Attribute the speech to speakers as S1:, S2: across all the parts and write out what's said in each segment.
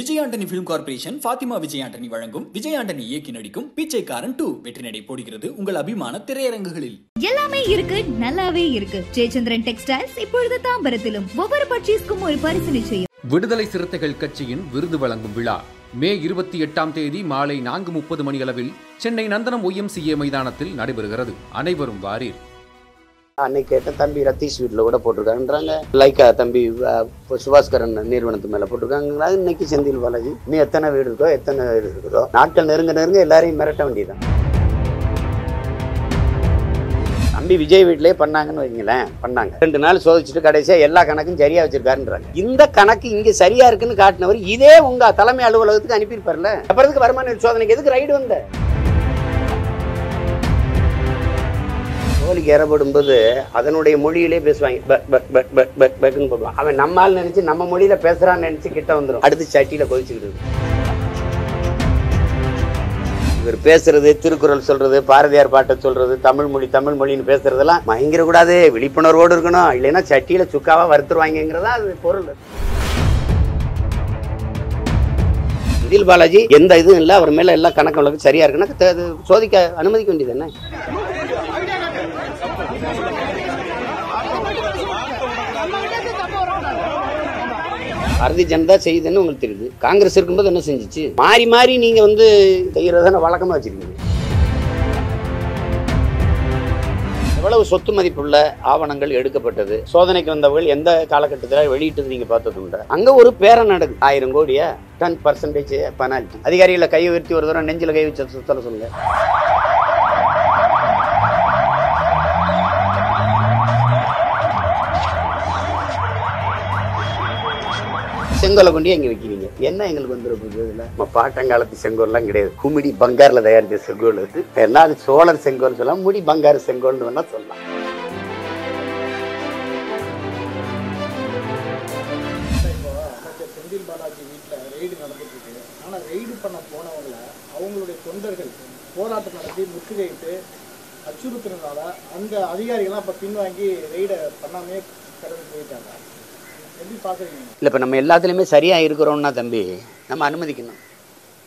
S1: Vijay Antony film corporation Fatima Vijay Antony வழங்கும் விஜய் ஆண்டனி இயக்கி நடிக்கும் பிச்சைக்காரன் டூ வெற்றி நடை போடுகிறது உங்கள் அபிமான திரையரங்குகளில்.
S2: எல்லாமே இருக்கு நல்லாவே இருக்கு. ஜெயச்சந்திரன் டெக்ஸ்டைல்ஸ் இப்பொழுது தாம்பரத்திலும். ஒவ்வொரு பர்ச்சேஸ்க்கும் ஒரு பரிசு நிச்சயம்
S3: விடுதலை சிறுத்தைகள் கட்சியின் விருது வழங்கும் விழா. மே இருபத்தி எட்டாம் தேதி மாலை நான்கு முப்பது மணியளவில் சென்னை நந்தனம் ஒய்எம்சிஏ மைதானத்தில் நடைபெறுகிறது. அனைவரும் வாரீர்.
S4: அன்னைக்கு கேட்டேன் தம்பி ரத்தீஷ் வீட்டில் கூட போட்டிருக்காங்கன்றாங்க. லைக்கா தம்பி சுபாஸ்கரன் நிறுவனத்து மேலே போட்டிருக்காங்க இன்னைக்கு செந்தில் பாலாஜி. நீ எத்தனை வீடு இருக்கோ எத்தனை வீடு இருக்குதோ நாட்கள் நெருங்க நெருங்க எல்லாரையும் மிரட்ட வேண்டியதுதான். தம்பி விஜய் வீட்டிலே பண்ணாங்கன்னு வைங்களேன் பண்ணாங்க. ரெண்டு நாள் சோதிச்சுட்டு கடைசியா எல்லா கணக்கும் சரியா வச்சிருக்காருன்றாங்க. இந்த கணக்கு இங்க சரியா இருக்குன்னு காட்டினவர் இதே உங்க தலைமை அலுவலகத்துக்கு அனுப்பியிருப்பார்ல. அப்புறத்துக்கு வருமான சோதனைக்கு எதுக்கு ரைடு வந்த? கோழிக்கு ஏறப்படும் போது அதனுடைய மொழியிலே பேசுவாங்க. ப- பக்குன்னு போடுவான் அவன் நம்மால் நினைச்சு நம்ம மொழியில பேசுறான்னு நினைச்சு கிட்ட வந்துடும் அடுத்து சட்டியில கொதிச்சுக்கிட்டு இவர் பேசுறது திருக்குறள் சொல்றது பாரதியார் பாட்டை சொல்றது தமிழ் மொழி தமிழ் மொழின்னு பேசுறதெல்லாம் மயங்கிற கூடாது விழிப்புணர்வோடு இருக்கணும். இல்லைன்னா சட்டியில சுக்காவா வறுத்துருவாங்கிறதா அது பொருள். செந்தில் பாலாஜி எந்த இதுவும் இல்லை. அவர் மேல எல்லாம் கணக்கு வழக்கு சரியா இருக்குன்னா அது சோதிக்க அனுமதிக்க வேண்டியது என்ன? பாரதிய ஜனதா செய்யுதுன்னு உங்களுக்கு தெரியுது. காங்கிரஸ் இருக்கும்போது என்ன செஞ்சுச்சு? மாறி மாறி நீங்க வந்து செய்யறத வழக்கமா வச்சிருக்கீங்க. எவ்வளவு சொத்து மதிப்புள்ள ஆவணங்கள் எடுக்கப்பட்டது? சோதனைக்கு வந்தவர்கள் எந்த காலகட்டத்தில் வெளியிட்டது நீங்க பார்த்தது உண்டா? அங்க ஒரு பேரம் நடக்குது. ஆயிரம் கோடியா? டென் பர்சன்டேஜ் பெனால்ட்டி அதிகாரிகளை கை உயர்த்தி ஒரு தடவை நெஞ்சில் கை வச்சு சொல்லுங்கள் செங்கோலை கொண்டு எங்க வைக்கிறீங்க? என்ன எங்களுக்கு வந்துடும் இதுல? நம்ம பாட்டங்காலத்து செங்கோல்லாம் கிடையாது. குமிடி பங்காரில் தயாரித்த செங்கோல் அது. என்ன அது சோழர் செங்கோல் சொல்லலாம் முடி பங்காரு செங்கோல்னு வேணா சொல்லலாம்.
S5: செந்தில் பாலாஜி வீட்டில் ரெய்டு நடந்துட்டு இருக்கு. ஆனால் ரெய்டு பண்ண போனவங்கள அவங்களுடைய தொண்டர்கள் போராட்டம் நடத்தி முற்றுகையிட்டு அச்சுறுத்துறதுனால அந்த அதிகாரிகள்லாம் இப்போ பின்வாங்கி ரெய்டை பண்ணாமே கடந்து போயிட்டாங்க.
S4: இல்லை இப்போ நம்ம எல்லாத்துலேயுமே சரியாக இருக்கிறோம்னா தம்பி நம்ம அனுமதிக்கணும்.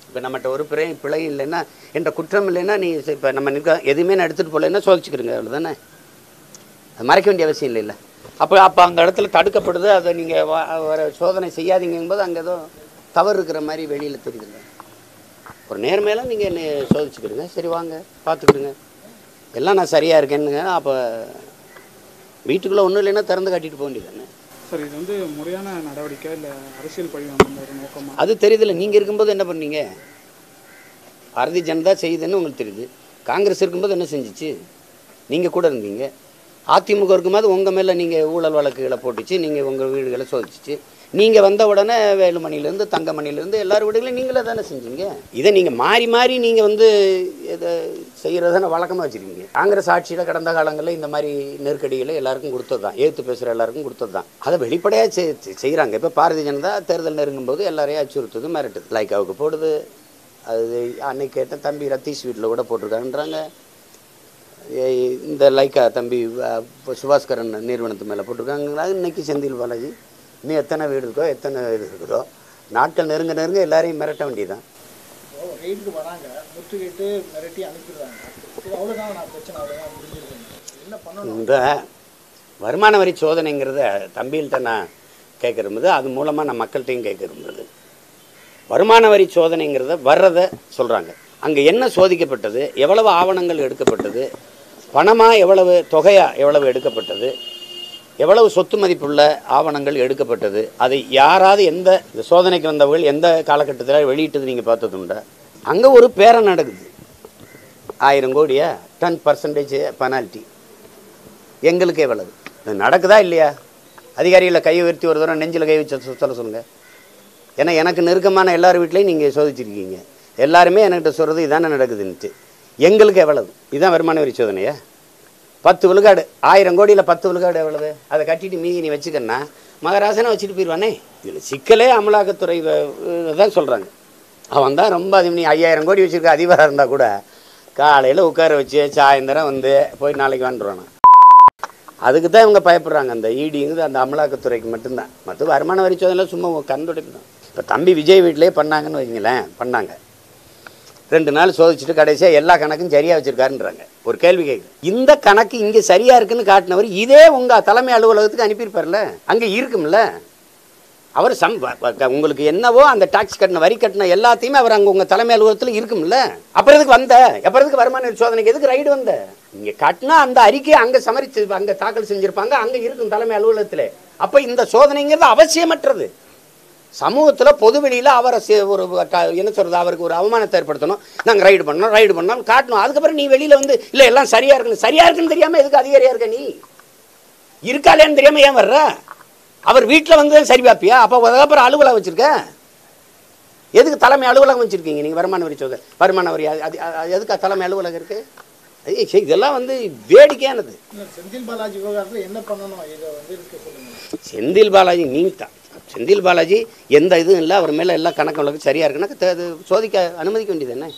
S4: இப்போ நம்மகிட்ட ஒரு பிழை பிழை இல்லைன்னா என்ற குற்றம் இல்லைன்னா நீ இப்போ நம்ம நிற்க எதுவுமே நான் எடுத்துகிட்டு போகலைன்னா அவ்வளோ தானே அது மறைக்க வேண்டிய அவசியம் இல்லைல்ல அப்போ அப்போ அந்த இடத்துல தடுக்கப்படுது அதை நீங்கள் வர சோதனை செய்யாதீங்கும்போது அங்கே ஏதோ தவறு இருக்கிற மாதிரி வெளியில் தெரியுதுல்ல ஒரு நேர்மையெல்லாம் நீங்கள் என்னை சோதிச்சுக்கிடுங்க சரி வாங்க பார்த்துக்கிடுங்க எல்லாம் நான் சரியாக இருக்கேன்னுங்க அப்போ வீட்டுக்குள்ளே ஒன்றும் இல்லைன்னா திறந்து காட்டிட்டு போக வேண்டியது
S6: சார் இது வந்து முறையான நடவடிக்கை இல்லை அரசியல் பழிவாங்கும் ஒரு நோக்கமா?
S4: அது தெரியுதுல்ல. நீங்கள் இருக்கும்போது என்ன பண்ணீங்க? பாரதிய ஜனதா செய்யுதுன்னு உங்களுக்கு தெரியுது. காங்கிரஸ் இருக்கும்போது என்ன செஞ்சுச்சு? நீங்கள் கூட இருந்தீங்க. அதிமுக இருக்கும்போது உங்கள் மேலே நீங்கள் ஊழல் வழக்குகளை போட்டுச்சு நீங்கள் உங்கள் வீடுகளை சோதிச்சிச்சு. நீங்கள் வந்த உடனே வேலுமணிலேருந்து தங்கமணிலேருந்து எல்லார் வீடுகளையும் நீங்களே தானே செஞ்சீங்க? இதை நீங்கள் மாறி மாறி நீங்கள் வந்து இதை செய்கிறதான வழக்கமாக வச்சுருக்கீங்க. காங்கிரஸ் ஆட்சியில் கடந்த காலங்களில் இந்த மாதிரி நெருக்கடிகளை எல்லாருக்கும் கொடுத்தது தான் ஏற்று பேசுகிற எல்லாருக்கும் கொடுத்தது தான் அதை வெளிப்படையாக செய்கிறாங்க இப்போ பாரதிய ஜனதா தேர்தல் நெருங்கும் போது எல்லாரையும் அச்சுறுத்துது மிரட்டுது. லைக்காவுக்கு போடுது. அது அன்னைக்கு கேட்ட தம்பி ரத்தீஷ் வீட்டில் கூட போட்டிருக்காங்கன்றாங்க. இந்த லைக்கா தம்பி இப்போ சுபாஸ்கரன் நிறுவனத்து மேலே போட்டிருக்காங்க இன்னைக்கு செந்தில் பாலாஜி. இன்னும் எத்தனை வீடு இருக்கோ எத்தனை இது இருக்குதோ. நாட்கள் நெருங்க நெருங்க எல்லாரையும் மிரட்ட வேண்டியதுதான்.
S5: இப்போ வராங்க முற்றுகையிட்டு மிரட்டி அனுப்பிடுறாங்க. இது அவ்வளோதான் நான் பிரச்சனை அவ்வளோதான் முடிஞ்சிருக்கேன் என்ன பண்ணணும்?
S4: இந்த வருமான வரி சோதனைங்கிறத தம்பியில்கிட்ட நான் கேட்க விரும்புது அது மூலமாக நான் மக்கள்கிட்டையும் கேட்க விரும்புது வருமான வரி சோதனைங்கிறத வர்றதை சொல்கிறாங்க அங்கே என்ன சோதிக்கப்பட்டது? எவ்வளவு ஆவணங்கள் எடுக்கப்பட்டது? பணமாக எவ்வளவு தொகையாக எவ்வளவு எடுக்கப்பட்டது? எவ்வளவு சொத்து மதிப்புள்ள ஆவணங்கள் எடுக்கப்பட்டது? அதை யாராவது எந்த இந்த சோதனைக்கு வந்தவர்கள் எந்த காலகட்டத்தில் வெளியிட்டது நீங்கள் பார்த்ததுண்டா? அங்கே ஒரு பேரை நடக்குது. ஆயிரம் கோடியா? டென் பர்சன்டேஜ் பெனால்ட்டி எங்களுக்கு எவ்வளவு இது நடக்குதா இல்லையா? அதிகாரிகளை கை உயர்த்தி ஒரு தூரம் நெஞ்சில் கை வச்சு சொல்ல சொல்லுங்கள் ஏன்னா எனக்கு நெருக்கமான எல்லார் வீட்லையும் நீங்கள் சோதிச்சிருக்கீங்க. எல்லாருமே என்கிட்ட சொல்கிறது இதானே நடக்குதுன்ட்டு எங்களுக்கு எவ்வளவு இதுதான் வருமான வரி சோதனையா? பத்து விழுக்காடு. ஆயிரம் கோடியில் பத்து விழுக்காடு எவ்வளவு? அதை கட்டிட்டு மீதி நீ வச்சுக்கன்னா மகராசனை வச்சுட்டு போயிடுவானே இதில் சிக்கலே அமலாக்கத்துறை தான் சொல்கிறாங்க அவன் தான் ரொம்ப அது நீ ஐயாயிரம் கோடி வச்சுருக்க அதிபராக இருந்தால் கூட காலையில் உட்கார வச்சு சாயந்தரம் வந்து போய் நாளைக்கு வந்துடுவானா அதுக்கு தான் இவங்க பயப்படுறாங்க. அந்த ஈடிங்கிறது அந்த அமலாக்கத்துறைக்கு மட்டும்தான். மற்ற வருமான வரி சோதனை சும்மா கண் தான் இப்போ தம்பி விஜய் வீட்டிலே பண்ணாங்கன்னு வைங்களேன் பண்ணாங்க. ரெண்டு நாள் சோதிச்சுட்டு கடைசியாக எல்லா கணக்கும் சரியாக வச்சுருக்காருன்றாங்க. ஒரு கேள்வி கேட்குது இந்த கணக்கு இங்கே சரியாக இருக்குன்னு காட்டினவர் இதே உங்கள் தலைமை அலுவலகத்துக்கு அனுப்பியிருப்பார்ல? அங்கே இருக்கும்ல? அவர் சம் வ- உங்களுக்கு என்னவோ அந்த டாக்ஸ் கட்டின வரி கட்டின எல்லாத்தையுமே அவர் அங்கே உங்கள் தலைமை அலுவலகத்தில் இருக்கும்ல? அப்புறம் எதுக்கு வந்த? அப்புறம் எதுக்கு வருமான சோதனைக்கு எதுக்கு ரைடு வந்த? இங்கே காட்டினா அந்த அறிக்கையை அங்கே சமரிச்சு அங்கே தாக்கல் செஞ்சுருப்பாங்க அங்கே இருக்கும் தலைமை அலுவலகத்தில். அப்போ இந்த சோதனைங்கிறது அவசியமற்றது. சமூகத்தில் பொதுவெளியில் அவரை சே- ஒரு என்ன சொல்கிறது அவருக்கு ஒரு அவமானத்தை ஏற்படுத்தணும். நாங்கள் ரைடு பண்ணோம் ரைடு பண்ணோம் காட்டணும். அதுக்கப்புறம் நீ வெளியில் வந்து இல்லை எல்லாம் சரியாக இருக்குன்னு சரியாக இருக்குன்னு தெரியாமல் எதுக்கு அதிகாரியாக இருக்க நீ? இருக்காளேன்னு தெரியாமல் ஏன் வர்ற? அவர் வீட்டில் வந்து சரி பார்ப்பியா அப்போ அதுக்கப்புறம் அலுவலகம் வச்சுருக்க? எதுக்கு தலைமை அலுவலகம் வச்சுருக்கீங்க நீங்கள் வருமான வரி சோதனை வருமான வரி அது எதுக்கு தலைமை அலுவலகம் இருக்குது இதெல்லாம் வந்து வேடிக்கையானது.
S5: செந்தில் பாலாஜி விவகாரத்தில் என்ன பண்ணணும்? இதை வந்து
S4: செந்தில் பாலாஜி நீ தான் செந்தில் பாலாஜி எந்த இதுவும் இல்லை அவர் மேலே எல்லா கணக்கு வழக்கு சரியாக இருக்குன்னா சோதிக்க அனுமதிக்க வேண்டியது என்ன?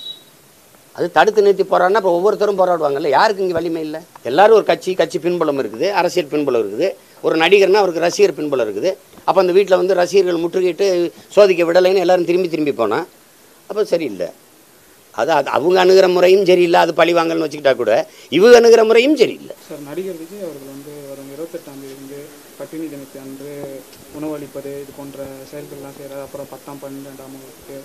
S4: அது தடுத்து நிறுத்தி போராடினா இப்போ ஒவ்வொருத்தரும் போராடுவாங்கல்ல யாருக்கு இங்கே வலிமை இல்லை? எல்லாரும் ஒரு கட்சி கட்சி பின்புலம் இருக்குது அரசியல் பின்புலம் இருக்குது. ஒரு நடிகர்னா அவருக்கு ரசிகர் பின்புலம் இருக்குது. அப்போ அந்த வீட்டில் வந்து ரசிகர்கள் முற்றுகையிட்டு சோதிக்க விடலைன்னு எல்லாரும் திரும்பி திரும்பி போனால் அப்போ சரியில்லை. அது அது அவங்க அணுகிற முறையும் சரியில்லை அது பழி வாங்கல்னு வச்சுக்கிட்டா கூட இவங்க அணுகிற முறையும் சரியில்லை.
S6: சார் நடிகர் விஜய் அவர்கள் வந்து வரும் இருபத்தெட்டாம் தேதி பட்டினி தினத்தை அன்று உணவளிப்பது இது போன்ற செயல்கள்லாம் செய்கிறார் அப்புறம் பத்தாம் பன்னெண்டாம் வகுப்புக்கு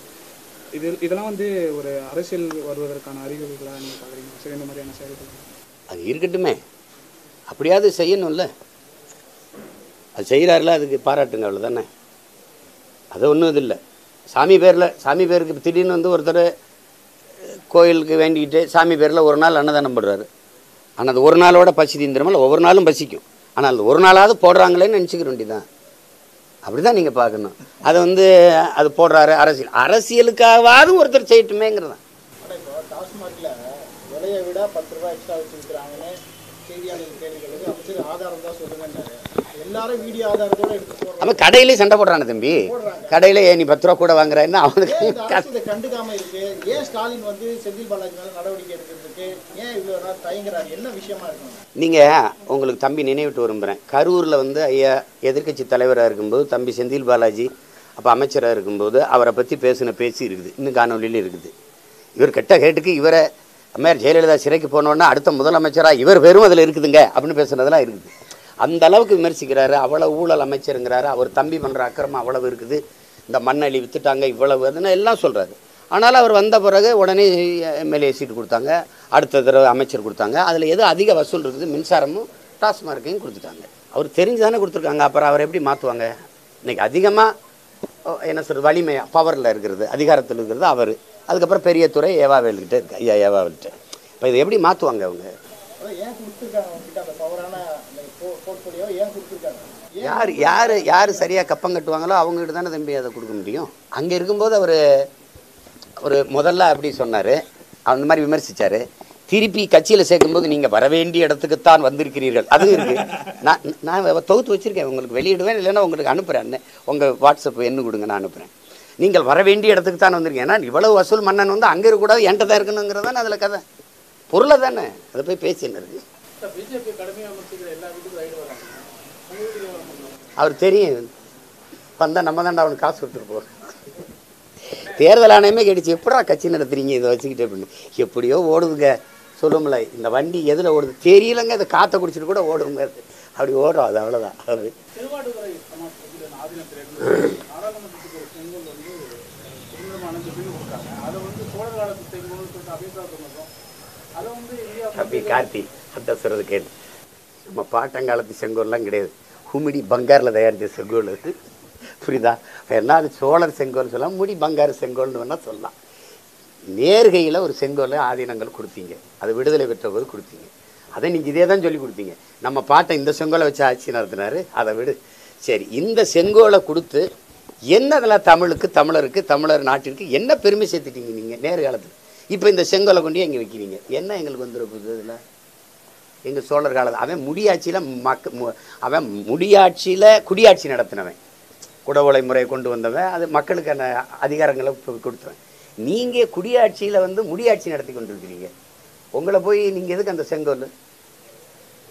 S6: இது இதெல்லாம் வந்து ஒரு அரசியல் வருவதற்கான அறிகுறிகளாக நீங்கள் பார்க்குறீங்க சரி இந்த மாதிரியான செயல்கள்.
S4: அது இருக்கட்டுமே. அப்படியாவது செய்யணும்ல. அது செய்கிறாருல அதுக்கு பாராட்டுங்க அவ்வளோ தானே அது ஒன்றும் இது இல்லை. சாமி பேரில் சாமி பேருக்கு திடீர்னு வந்து ஒருத்தர் கோயிலுக்கு வேண்டிக்கிட்டு சாமி பேரில் ஒரு நாள் அன்னதானம் போடுறாரு. ஆனால் அது ஒரு நாளோட பசி தீந்துருமில்ல ஒவ்வொரு நாளும் பசிக்கும். ஆனால் அது ஒரு நாளாவது போடுறாங்களேன்னு நினச்சிக்கிற வேண்டியதான் அப்படி தான் நீங்கள் பார்க்கணும். அதை வந்து அது போடுறாரு அரசியல். அரசியலுக்காகவாவது ஒருத்தர் செய்யட்டுமேங்கிறது தான்
S5: ஆனால் இப்போ டாஸ்மாகில் விலையை விட பத்து ரூபாய் எக்ஸ்ட்ரா வச்சுருக்கிறாங்கன்னு செய்தியாளர் கேள்விகளுக்கு அமைச்சர் ஆதாரம் தான் சொல்லுங்கன்னாரு. எல்லாரும் வீடியோ ஆதாரத்தோட எடுத்து போடுறாங்க.
S4: அவன் கடையிலே சண்டை போடுறானே தம்பி? கடையில ஏன் நீ பத்து ரூபா கூட வாங்குறேன்னா அவனுக்கு
S5: இதை கண்டுக்காம இருக்கு. ஏன் ஸ்டாலின் வந்து செந்தில் பாலாஜி மேல நடவடிக்கை எடுக்கிறதுக்கு ஏன் இவ்வளவு நாள் தயங்குறாரு? என்ன விஷயமா இருக்கணும்?
S4: நீங்கள் உங்களுக்கு தம்பி நினைவிட்டு விரும்புகிறேன் கரூரில் வந்து ஐயா எதிர்க்கட்சி தலைவராக இருக்கும்போது தம்பி செந்தில் பாலாஜி அப்போ அமைச்சராக இருக்கும்போது அவரை பற்றி பேசின பேச்சு இருக்குது. இன்னும் காணொலியில் இருக்குது. இவர் கெட்ட கேட்டுக்கு இவரை அம்மையார் ஜெயலலிதா சிறைக்கு போனோன்னா அடுத்த முதலமைச்சராக இவர் பெரும் அதில் இருக்குதுங்க அப்படின்னு பேசுனதெல்லாம் இருக்குது. அந்த அளவுக்கு விமர்சிக்கிறாரு அவ்வளோ ஊழல் அமைச்சருங்கிறாரு அவர் தம்பி பண்ணுற அக்கிரமம் அவ்வளவு இருக்குது இந்த மண்ணள்ளி வித்துட்டாங்க இவ்வளவு அதுன்னு எல்லாம் சொல்கிறாரு ஆனால் அவர் வந்த பிறகு உடனே எம்எல்ஏ சீட்டு கொடுத்தாங்க அடுத்த தடவை அமைச்சர் கொடுத்தாங்க அதில் எது அதிக வசூல் இருக்குது மின்சாரமும் டாஸ்மார்க்கையும் கொடுத்துட்டாங்க. அவர் தெரிஞ்சு தானே கொடுத்துருக்காங்க அப்புறம் அவர் எப்படி மாற்றுவாங்க இன்றைக்கி அதிகமாக என்ன சொல்கிறது வலிமை பவரில் இருக்கிறது அதிகாரத்தில் இருக்கிறது அவர். அதுக்கப்புறம் பெரிய துறை ஏவாவேல்கிட்ட இருக்கு. ஐயா ஏவாவேல்கிட்ட. இப்போ இதை எப்படி மாற்றுவாங்க அவங்க? யார் யார் யார் சரியாக கப்பம் கட்டுவாங்களோ அவங்ககிட்ட தானே தம்பி அதை கொடுக்க முடியும். அங்கே இருக்கும்போது அவர் ஒரு முதல்ல அப்படி சொன்னார். அந்த மாதிரி விமர்சிச்சார். திருப்பி கட்சியில் சேர்க்கும்போது நீங்கள் வர வேண்டிய இடத்துக்குத்தான் வந்திருக்கிறீர்கள். அதுவும் இருக்கு. நான் நான் தொகுத்து வச்சுருக்கேன். உங்களுக்கு வெளியிடுவேன் இல்லைன்னா உங்களுக்கு அனுப்புகிறேன் உங்கள் வாட்ஸ்அப் எண்ணு கொடுங்க நான் அனுப்புகிறேன் நீங்கள் வர வேண்டிய இடத்துக்கு தான் வந்திருக்கீங்க. ஏன்னா இவ்வளவு வசூல் மன்னன் வந்து அங்கே இருக்கக்கூடாது என்கிட்ட தான் இருக்கணுங்கிறது தானே அதில் கதை. பொருளை தானே. அதை போய் பேசி என்ன இருக்கு? அவர் தெரியும். வந்தால் நம்ம தாண்டா அவனுக்கு காசு கொடுத்துட்டு போகிறோம் தேர்தல் ஆணையமே கேட்டுச்சு. எப்படா கட்சி நடத்துறீங்க? இதை வச்சுக்கிட்டு அப்படின்னு. எப்படியோ ஓடுதுங்க. சொல்லும்ல இந்த வண்டி எதில் ஓடுது? தெரியலங்க. இதை காற்றை குடிச்சிட்டு கூட ஓடுங்க. அப்படி ஓடும் அது அவ்வளோதான் அது
S6: திருவாடுதுறை சமாஜ் கட்சியில ஆதீனத்திலிருந்து நாடாளுமன்றத்துக்கு ஒரு செங்கல் வந்து சுதந்திரம் அணைஞ்சு பின்னு கொடுத்தாங்க அதை வந்து சோழர் காலத்து செங்கல்னு சொல்லிட்டு அபிப்பிராய சொன்னதும் அதை வந்து இந்தியா
S4: தம்பி கார்த்தி அந்த சொல்கிறது கேட்டு நம்ம பாட்டங்காலத்து செங்கோல்லாம் கிடையாது. குமிடி பங்காரில் தயாரித்த செங்கோல் அது. புரியுதா? என்ன அது சோழர் செங்கோல் சொல்லலாம் முடி பங்காரு செங்கோல்னு வேணால் சொல்லலாம். நேர்கையில் ஒரு செங்கோலை ஆதீனங்கள் கொடுத்தீங்க. அது விடுதலை பெற்ற போது கொடுத்தீங்க. அதை நீங்கள் இதே தான் சொல்லி கொடுத்தீங்க. நம்ம பாட்டை இந்த செங்கோலை வச்சு ஆட்சி நடத்தினாரு அதை விடு. சரி இந்த செங்கோலை கொடுத்து என்ன அதெல்லாம் தமிழுக்கு தமிழருக்கு தமிழர் நாட்டிற்கு என்ன பெருமை சேர்த்துட்டீங்க நீங்கள் நேர்காலத்தில் இப்போ இந்த செங்கலை கொண்டு எங்கே வைக்கிறீங்க? என்ன எங்களுக்கு வந்துருக்குது இதில் எங்கள் சோழர் காலத்தில் அவன் முடியாட்சியில் மக்க அவன் முடியாட்சியில் குடியாட்சி நடத்தினவன். குடவுளை முறையை கொண்டு வந்தவன் அது மக்களுக்கான அதிகாரங்களை கொடுத்தவன். நீங்கள் குடியாட்சியில் வந்து முடியாட்சி நடத்தி கொண்டிருக்கிறீங்க. உங்களை போய் நீங்கள் எதுக்கு அந்த செங்கல்?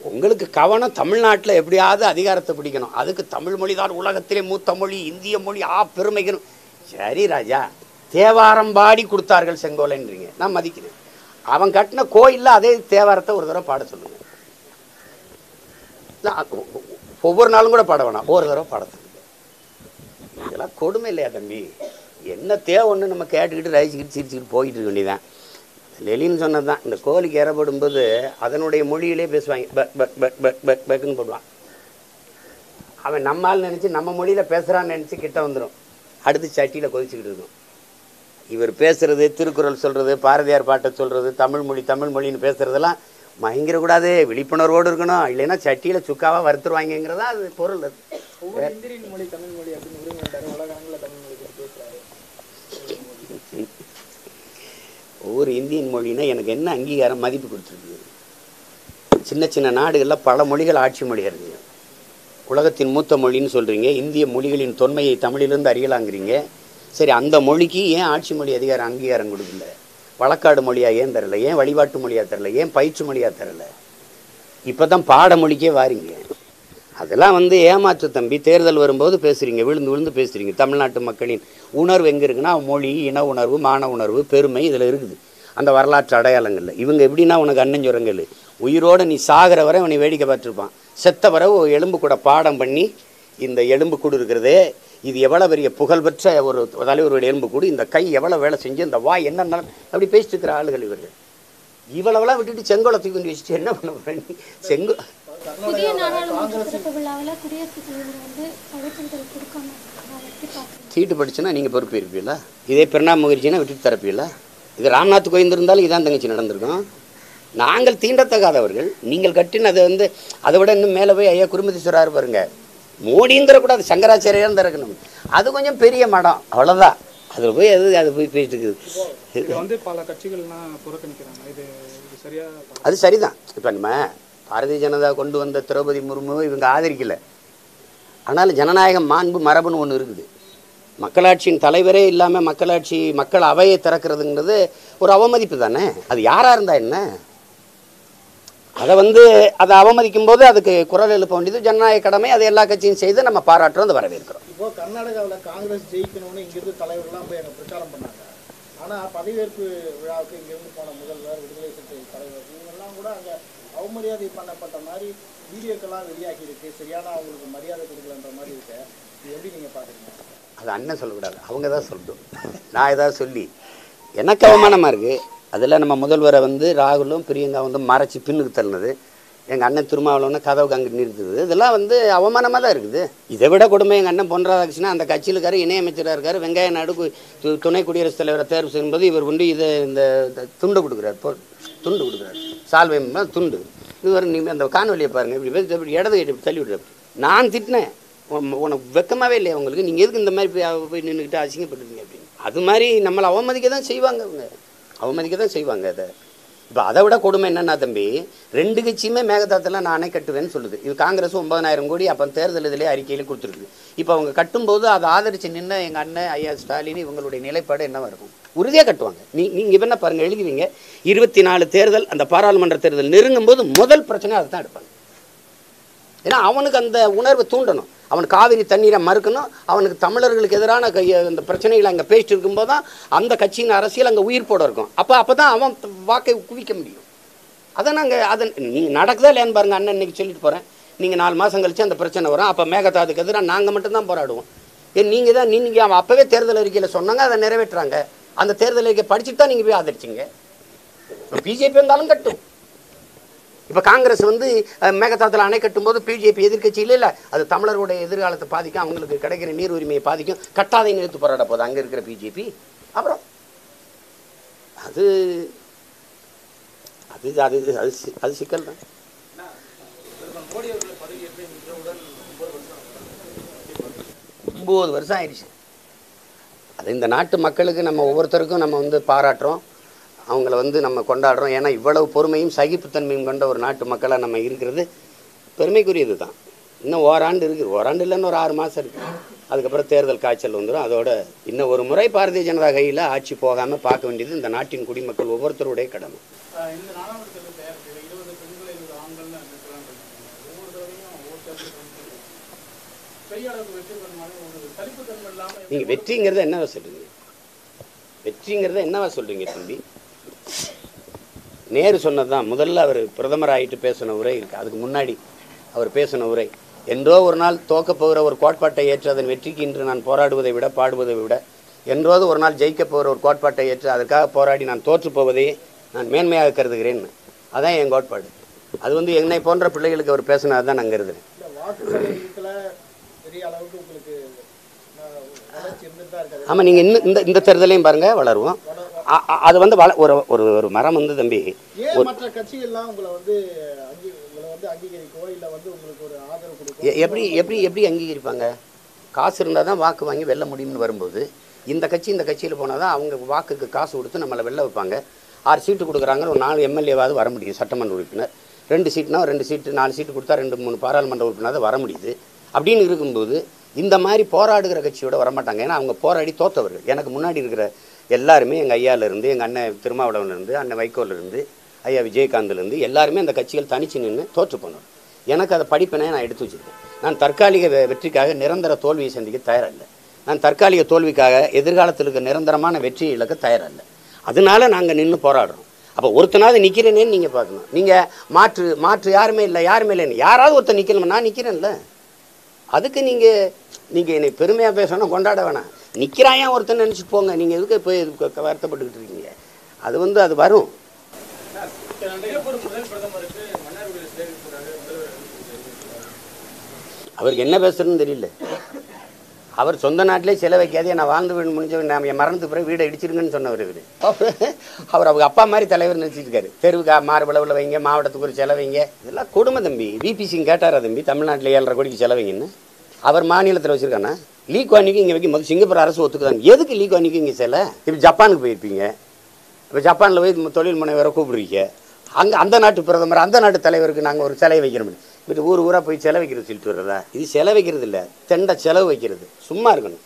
S4: உங்களுக்கு கவனம் தமிழ்நாட்டில் எப்படியாவது அதிகாரத்தை பிடிக்கணும். அதுக்கு தமிழ் மொழி தான் உலகத்திலே மூத்த மொழி இந்திய மொழி ஆ பெருமைக்கணும் சரி ராஜா தேவாரம் பாடி கொடுத்தார்கள் செங்கோலைன்றீங்க. நான் மதிக்கிறேன். அவன் கட்டின கோயில்ல அதே தேவாரத்தை ஒரு தடவை பாட சொல்லுங்க. நான் ஒவ்வொரு நாளும் கூட பாட வேணாம். ஒரு தடவை பாட சொல்லுங்க. இதெல்லாம் கொடுமை இல்லையா தம்பி? என்ன தேவைன்னு நம்ம கேட்டுக்கிட்டு ரசிச்சுக்கிட்டு சிரிச்சுக்கிட்டு போயிட்டு இருக்க வேண்டியதான் லெலின்னு சொன்னது தான் இந்த கோழிக்கு ஏறப்படும்போது அதனுடைய மொழியிலே பேசுவாங்க. பக் பக் பக் பக் பக் பக்குன்னு போடுவான். அவன் நம்மால் நினச்சி நம்ம மொழியில் பேசுகிறான்னு நினச்சி கிட்ட வந்துடும் அடுத்து சட்டியில் கொதிச்சுக்கிட்டு இருக்கும். இவர் பேசுகிறது திருக்குறள் சொல்கிறது பாரதியார் பாட்டை சொல்கிறது தமிழ் மொழி தமிழ் மொழின்னு பேசுகிறதெல்லாம் மயங்கிடக்கூடாது. விழிப்புணர்வோடு இருக்கணும். இல்லைன்னா சட்டியில் சுக்காவாக வறுத்துருவாங்கங்கிறதா அது பொருள் அது.
S6: மொழி தமிழ் மொழி அப்படின்னு உரிமை உண்டாரு உலக அளவில் தமிழ் மொழி பற்றி பேசுறாரு
S4: ஒவ்வொரு இந்தியன் மொழினா எனக்கு என்ன அங்கீகாரம் மதிப்பு கொடுத்துருக்கு? சின்ன சின்ன நாடுகளில் பல மொழிகள் ஆட்சி மொழியாக இருக்குது உலகத்தின் மூத்த மொழின்னு சொல்கிறீங்க இந்திய மொழிகளின் தொன்மையை தமிழிலிருந்து அறியலாங்கிறீங்க. சரி அந்த மொழிக்கு ஏன் ஆட்சி மொழி அதிகாரம் அங்கீகாரம் கொடுக்கல? வழக்காடு மொழியாக ஏன் தரல? ஏன் வழிபாட்டு மொழியாக தரல? ஏன் பயிற்சி மொழியாக தரல? இப்போ தான் பாடமொழிக்கே வாரிங்க. அதெல்லாம் வந்து ஏமாற்று தம்பி. தேர்தல் வரும்போது பேசுகிறீங்க விழுந்து விழுந்து பேசுகிறீங்க தமிழ்நாட்டு மக்களின் உணர்வு எங்கே இருக்குன்னா மொழி இன உணர்வு மான உணர்வு பெருமை இதில் இருக்குது. அந்த வரலாற்று அடையாளங்களில். இவங்க எப்படின்னா உனக்கு அண்ணன் சுரங்கல் உயிரோட நீ சாகிற வரை அவனை வேடிக்கை பார்த்துருப்பான். செத்த வரை எலும்பு கூட பாடம் பண்ணி இந்த எலும்பு கூடு இருக்கிறதே இது எவ்வளோ பெரிய புகழ்பெற்ற ஒரு தலைவருடைய எலும்பு கூடு இந்த கை எவ்வளோ வேலை செஞ்சு இந்த வாய் என்னென்ன அப்படி பேசிட்டு இருக்கிற ஆளுகள் இவர்கள். இவ்வளவெல்லாம் விட்டுட்டு செங்கோலை தூக்கி கொண்டு வச்சுட்டு என்ன பண்ண போகிறேன் செங்கோ
S7: புதிய நாடாளுமன்ற திறப்பு விழாவில் குடியரசுத் தலைவர் வந்து அழைப்புதல் கொடுக்காம. அதை
S4: சீட்டு படிச்சுன்னா நீங்கள் பொறுப்பு இருப்பீங்களா? இதே பிரணாப் முகர்ஜினா விட்டுட்டு தரப்பீங்களா? இது ராம்நாத் கோவிந்த் இருந்தாலும் இதான் தங்கச்சி நடந்திருக்கும். நாங்கள் தீண்டத்தகாதவர்கள். நீங்கள் கட்டினது வந்து அதை விட இன்னும் மேலே போய் ஐயா குருமதீஸ்வரர் பாருங்க. மோடியும் தரக்கூடாது சங்கராச்சாரியாரும் திறக்கணும் அது கொஞ்சம் பெரிய மடம். அவ்வளோதான் அதில் போய் அது அது போய் போயிட்டு
S6: இது
S4: இருக்குது
S6: வந்து பல கட்சிகள்லாம் புறக்கணிக்கிறாங்க. இது இது சரியா
S4: அது சரிதான். இப்போ நம்ம பாரதிய ஜனதா கொண்டு வந்த திரௌபதி முர்முவை இவங்க ஆதரிக்கல. ஆனால் ஜனநாயகம் மாண்பு மரபுன்னு ஒன்று இருக்குது. மக்களாட்சியின் தலைவரே இல்லாமல் மக்களாட்சி மக்கள் அவையை திறக்கிறதுங்கிறது ஒரு அவமதிப்பு தானே? அது யாராக இருந்தால் என்ன? அதை வந்து அதை அவமதிக்கும் போது அதுக்கு குரல் எழுப்ப வேண்டியது ஜனநாயக கடமை. அதை எல்லா கட்சியும் செய்து நம்ம பாராட்டுறோம் அதை வரவேற்கிறோம்.
S5: இப்போ கர்நாடகாவில் காங்கிரஸ் ஜெயிக்கணும்னு இங்கிருந்து தலைவர்கள்லாம் போய் அங்கே பிரச்சாரம் பண்ணாங்க. ஆனால் பதவியேற்பு விழாவுக்கு இங்கிருந்து போன முதல்வர் விடுதலை சிறுத்தை தலைவர் இவங்கெல்லாம் கூட அங்கே அவமரியாதை பண்ணப்பட்ட மாதிரி வீடியோக்கெல்லாம் வெளியாகி இருக்கு சரியான அவங்களுக்கு மரியாதை கொடுக்கலன்ற மாதிரி இருக்கு. இது எப்படி நீங்கள் பார்க்குறீங்க
S4: அது அண்ணன் சொல்லக்கூடாது. அவங்க தான் சொல்லட்டும். நான் ஏதாவது சொல்லி எனக்கு அவமானமாக இருக்குது அதில் நம்ம முதல்வரை வந்து ராகுலும் பிரியங்கா வந்து மறைச்சி பின்னுக்கு தள்ளினது. எங்கள் அண்ணன் திருமாவளவனை கதவுக்கு அங்கே நிறுத்துது. இதெல்லாம் வந்து அவமானமாக தான் இருக்குது. இதை விட கொடுமை எங்கள் அண்ணன் பொன் ராதாகிருஷ்ணன் அந்த கட்சியில் இருக்கார் இணையமைச்சராக இருக்கார் வெங்காய நாடு துணை குடியரசுத் தலைவரை தேர்வு செய்யும்போது இவர் கொண்டு இதை இந்த துண்டு கொடுக்குறாரு. துண்டு கொடுக்குறாரு. சால்வை துண்டு. இதுவரை நீங்கள் அந்த காணொலியை பாருங்கள் இப்படி இப்படி இடது இப்படி தள்ளி விடுறாரு. நான் திட்டினேன். உனக்கு வெக்கமாகவே இல்லையா உங்களுக்கு? நீங்கள் எதுக்கு இந்த மாதிரி போய் போய் நின்றுக்கிட்டு அசிங்கப்பட்டுருங்க அப்படின்னு. அது மாதிரி நம்மளை அவமதிக்க தான் செய்வாங்க அவங்க அவமதிக்க தான் செய்வாங்க அதை. இப்போ அதை விட கொடுமை என்னென்னா தம்பி ரெண்டு கட்சியுமே மேகதாத்தில் நானே கட்டுவேன்னு சொல்லுது. இது காங்கிரஸ் ஒன்பதாயிரம் கோடி அப்போ தேர்தல் இதிலே அறிக்கையில் கொடுத்துருக்கு. இப்போ அவங்க கட்டும்போது அதை ஆதரித்து நின்று எங்கள் அண்ணன் ஐயா ஸ்டாலின் இவங்களுடைய நிலைப்பாடு என்னவா இருக்கும்? உறுதியாக கட்டுவாங்க. நீ நீங்கள் என்ன பாருங்கள் எழுதுவீங்க? இருபத்தி நாலு தேர்தல் அந்த பாராளுமன்ற தேர்தல் நெருங்கும் போது முதல் பிரச்சனை அதை தான் எடுப்பாங்க. ஏன்னா அவனுக்கு அந்த உணர்வை தூண்டணும். அவன் காவிரி தண்ணீரை மறுக்கணும். அவனுக்கு தமிழர்களுக்கு எதிரான கை இந்த பிரச்சனைகளை அங்கே பேசிட்டு இருக்கும்போது தான் அந்த கட்சியின் அரசியல் அங்கே உயிர் போட இருக்கும். அப்போ அப்போ தான் அவன் வாக்கை குவிக்க முடியும். அதை நாங்கள் அதை நீங்கள் நடக்குதா இல்லையான்னு பாருங்க அண்ணன் இன்றைக்கி சொல்லிட்டு போகிறேன் நீங்கள் நாலு மாதம் கழித்து அந்த பிரச்சனை வரும். அப்போ மேகதாதுக்கு எதிராக நாங்கள் மட்டும்தான் போராடுவோம். ஏன் நீங்கள் தான் நீங்கள் அவன் அப்போவே தேர்தல் அறிக்கையில் சொன்னாங்க அதை நிறைவேற்றுறாங்க. அந்த தேர்தல் அறிக்கையை படிச்சுட்டு தான் நீங்கள் போய் ஆதரிச்சிங்க. பிஜேபி இருந்தாலும் கட்டும். இப்போ காங்கிரஸ் வந்து மேகதாத்தில் அணை கட்டும்போது பிஜேபி எதிர்க்கட்சி இல்லை இல்லை. அது தமிழருடைய எதிர்காலத்தை பாதிக்கும் அவங்களுக்கு கிடைக்கிற நீர் உரிமையை பாதிக்கும். கட்டாதை நிறுத்து போராட போகுது அங்கே இருக்கிற பிஜேபி. அப்புறம் அது அது அது அது சி- அது சிக்கல் தான். ஒம்பது வருஷம் ஆயிடுச்சு. அது இந்த நாட்டு மக்களுக்கு நம்ம ஒவ்வொருத்தருக்கும் நம்ம வந்து பாராட்டுறோம். அவங்கள வந்து நம்ம கொண்டாடுறோம். ஏன்னா இவ்வளவு பொறுமையும் சகிப்புத்தன்மையும் கொண்ட ஒரு நாட்டு மக்களாக நம்ம இருக்கிறது பெருமைக்குரியது தான். இன்னும் ஓராண்டு இருக்குது ஓராண்டு இல்லைன்னு ஒரு ஆறு மாதம் இருக்குது அதுக்கப்புறம் தேர்தல் காய்ச்சல் வந்துடும் அதோட இன்னும் ஒரு முறை பாரதிய ஜனதா கையில் ஆட்சி போகாமல் பார்க்க வேண்டியது இந்த நாட்டின் குடிமக்கள் ஒவ்வொருத்தருடைய கடமை.
S6: ஆஹ் இந்த நாடாளுமன்ற தேர்தல் தயாரிப்பில் இருபது பெண்கள் இருபது ஆண்கள்னு இருக்கலாம் ஒவ்வொரு தடவையும் ஒவ்வொரு தேர்தல் பெரிய அளவுக்கு வெற்றி பெறுமாறு ஒரு சலிப்புத்தன்மை இல்லாமல்
S4: நீங்க வெற்றிங்கிறத என்னவா சொல்றீங்க? வெற்றிங்கிறத என்னவா சொல்றீங்க தம்பி? நேரு சொன்னதுதான். முதல்ல அவர் பிரதமர் ஆயிட்டு பேசின உரை இருக்கு. அதுக்கு முன்னாடி அவர் பேசின உரை. என்றோ ஒரு நாள் தோக்கப் போகிற ஒரு கோட்பாட்டை ஏற்று அதன் வெற்றிக்கு இன்று நான் போராடுவதை விட பாடுவதை விட என்றோது ஒரு நாள் ஜெயிக்கப் போகிற ஒரு கோட்பாட்டை ஏற்று அதற்காக போராடி நான் தோற்று போவதையே நான் மேன்மையாக கருதுகிறேன். அதான் என் கோட்பாடு. அது வந்து என்னை போன்ற பிள்ளைகளுக்கு அவர் பேசினது தான் நான் கருதுறேன்.
S5: தான் இருக்காது.
S4: ஆமாம் நீங்கள் இன்னும் இந்த இந்த தேர்தலையும் பாருங்க வளருவோம். அது வந்து வள ஒரு ஒரு ஒரு மரம் வந்து தம்பி
S5: மற்ற கட்சிகள்லாம் உங்களை வந்து
S4: எப்படி எப்படி எப்படி அங்கீகரிப்பாங்க? காசு இருந்தால் தான் வாக்கு வாங்கி வெல்ல முடியும்னு வரும்போது இந்த கட்சி இந்த கட்சியில் போனால் தான் அவங்க வாக்குக்கு காசு கொடுத்து நம்மளை வெல்ல வைப்பாங்க. ஆறு சீட்டு கொடுக்குறாங்க ஒரு நாலு எம்எல்ஏவாவது வர முடியும் சட்டமன்ற உறுப்பினர். ரெண்டு சீட்னா ரெண்டு சீட்டு நாலு சீட்டு கொடுத்தா ரெண்டு மூணு பாராளுமன்ற உறுப்பினர் தான் வர முடியுது. அப்படின்னு இருக்கும்போது இந்த மாதிரி போராடுகிற கட்சியோட வரமாட்டாங்க. ஏன்னா அவங்க போராடி தோத்தவர்கள். எனக்கு முன்னாடி இருக்கிற எல்லாருமே எங்கள் ஐயாவிலேருந்து எங்கள் அண்ணன் திருமாவளவன்லேருந்து அண்ணன் வைகோலேருந்து ஐயா விஜயகாந்த்லேருந்து எல்லாருமே அந்த கட்சிகள் தனிச்சு நின்று தோற்று போனோம் எனக்கு அதை படிப்பினை நான் எடுத்து வச்சிருக்கேன். நான் தற்காலிக வெ- வெற்றிக்காக நிரந்தர தோல்வியை சந்திக்க தயாரில்லை. நான் தற்காலிக தோல்விக்காக எதிர்காலத்தில் இருக்க நிரந்தரமான வெற்றியை இழக்க தயாரில்லை. அதனால நாங்கள் நின்று போராடுறோம். அப்போ ஒருத்தனாவது நிற்கிறேனேன்னு நீங்கள் பார்க்கணும். நீங்கள் மாற்று மாற்று யாருமே இல்லை யாருமே இல்லைன்னு. யாராவது ஒருத்தர் நிற்கணுமா நான் நிற்கிறேன்ல அதுக்கு நீங்கள் நீங்கள் என்னை பெருமையாக பேசணும் கொண்டாட வேணாம். நிற்கிறாயா ஏன் ஒருத்தன் நினச்சிட்டு போங்க. நீங்கள் எதுக்கு போய் வருத்தப்பட்டுக்கிட்டு இருக்கீங்க? அது வந்து அது வரும். அவருக்கு என்ன பேசுறதுன்னு தெரியல. அவர் சொந்த நாட்டிலே செல வைக்காதே நான் வாழ்ந்து வீடு முடிஞ்ச நான் என் மரணத்துக்கு பிறகு வீடை இடிச்சிருங்கன்னு சொன்னவர் இவர். அவர் அவங்க அப்பா மாதிரி தலைவர் நினச்சிட்டு தெருவுக்கு தெருவுக்கா மார்பளவில் வைங்க மாவட்டத்துக்கு ஒரு செலவைங்க இதெல்லாம் கொடுமை தம்பி. விபி சிங் கேட்டாரா தம்பி? தமிழ்நாட்டில் ஏழரை கோடிக்கு செலவைங்கன்னு அவர் மாநிலத்தில் வச்சுருக்காண்ணா லீக் வாணிக்கு இங்கே வைக்கும் போது சிங்கப்பூர் அரசு ஒத்துக்குதாங்க. எதுக்கு லீக் வாணிக்கு இங்கே செல்ல இப்போ ஜப்பானுக்கு போயிருப்பீங்க. இப்போ ஜப்பானில் போய் தொழில் முனைவரை கூப்பிடுறீங்க. அங்கே அந்த நாட்டு பிரதமர் அந்த நாட்டு தலைவருக்கு நாங்கள் ஒரு சிலை வைக்கிறோம். இப்படி ஊர் ஊராக போய் செலவு வைக்கிறது சொல்லிட்டு வர்றதா? இது செலவு வைக்கிறது இல்லை. தெண்டை செலவு வைக்கிறது. சும்மா இருக்கணும்.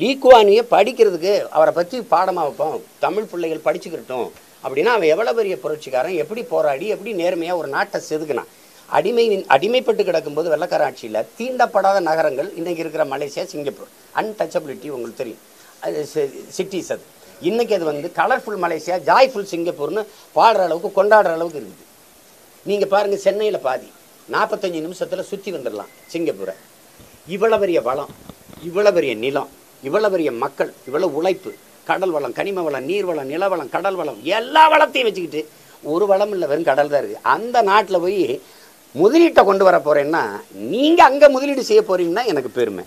S4: லீக்குவானியை படிக்கிறதுக்கு அவரை பற்றி பாடமாக வைப்போம். தமிழ் பிள்ளைகள் படிச்சுக்கிட்டோம். அப்படின்னா அவன் எவ்வளோ பெரிய புரட்சிக்காரன்? எப்படி போராடி எப்படி நேர்மையாக ஒரு நாட்டை செதுக்கினான்? அடிமை அடிமைப்பட்டு கிடக்கும்போது வெள்ளக்கார ஆட்சியில் தீண்டப்படாத நகரங்கள் இன்றைக்கி இருக்கிற மலேசியா சிங்கப்பூர். அன்டச்சபிலிட்டி உங்களுக்கு தெரியும். அது சிட்டிஸ் அது. இன்றைக்கி அது வந்து கலர்ஃபுல் மலேசியா ஜாய்ஃபுல் சிங்கப்பூர்னு பாடுற அளவுக்கு கொண்டாடுற அளவுக்கு இருக்குது. நீங்கள் பாருங்கள் சென்னையில் பாதி. நாற்பத்தஞ்சு நிமிஷத்தில் சுற்றி வந்துடலாம் சிங்கப்பூரை. இவ்வளோ பெரிய வளம் இவ்வளோ பெரிய நிலம் இவ்வளோ பெரிய மக்கள் இவ்வளோ உழைப்பு கடல் வளம் கனிம வளம் நீர் வளம் நிலவளம் கடல் வளம் எல்லா வளத்தையும் வச்சுக்கிட்டு ஒரு வளம் இல்லை வெறும் கடல் தான் இருக்குது அந்த நாட்டில் போய் முதலீட்டை கொண்டு வர போகிறேன்னா நீங்கள் அங்கே முதலீடு செய்ய போகிறீங்கன்னா எனக்கு பெருமை.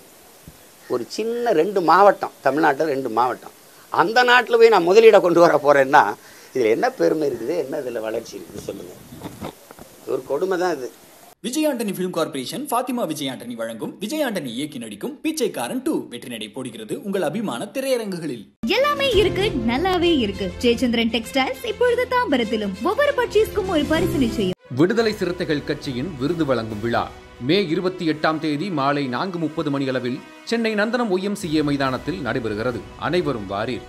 S4: ஒரு சின்ன ரெண்டு மாவட்டம் தமிழ்நாட்டில் ரெண்டு மாவட்டம். அந்த நாட்டில் போய் நான் முதலீடை கொண்டு வர போகிறேன்னா இதில் என்ன பெருமை இருக்குது என்ன இதில் வளர்ச்சி இருக்குது சொல்லுங்கள் ஒரு கொடுமை தான் இது.
S1: விஜய் ஆண்டனி பிலிம் கார்பரேஷன் ஃபாத்திமா விஜய் ஆண்டனி வழங்கும் விஜய் ஆண்டனி இயக்கி நடிக்கும் பிச்சைக்காரன் டூ வெற்றி நடை போடுகிறது உங்கள் அபிமான திரையரங்குகளில்.
S2: எல்லாமே இருக்கு நல்லாவே இருக்கு. ஜெயச்சந்திரன் டெக்ஸ்டைல்ஸ் இப்பொழுது தாம்பரத்திலும். ஒவ்வொரு பர்ச்சேஸ்க்கும் ஒரு பரிசு நிச்சயம்
S3: விடுதலை சிறுத்தைகள் கட்சியின் விருது வழங்கும் விழா. மே இருபத்தி எட்டாம் தேதி மாலை நான்கு முப்பது மணி அளவில் சென்னை நந்தனம் ஒய்எம்சிஏ மைதானத்தில் நடைபெறுகிறது. அனைவரும் வாரீர்.